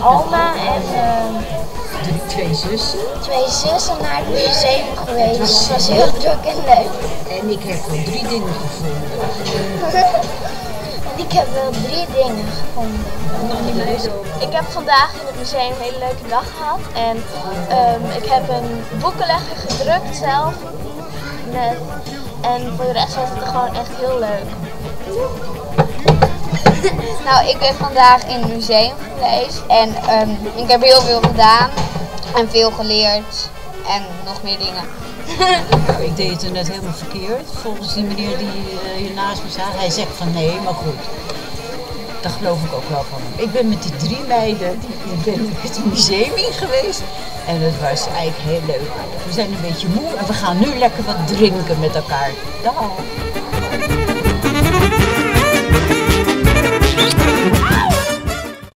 met oma ehm, en twee zussen. Twee zussen naar het museum geweest. Het was, heel druk en leuk. En ik heb wel drie dingen gevonden. ik heb wel drie dingen gevonden. Dus ik heb vandaag in het museum een hele leuke dag gehad. En ehm, ik heb een boekenlegger gedrukt zelf. En voor de rest was het gewoon echt heel leuk. Nou, ik ben vandaag in het museum geweest en ehm, ik heb heel veel gedaan en veel geleerd en nog meer dingen. Ik deed het net helemaal verkeerd. Volgens die meneer die eh, hier naast me staat. Hij zegt van nee, maar goed. Dat geloof ik ook wel van hem. Ik ben met die drie meiden die ben het museum in geweest. En het was eigenlijk heel leuk. We zijn een beetje moe en we gaan nu lekker wat drinken met elkaar. Dag.